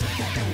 Yes.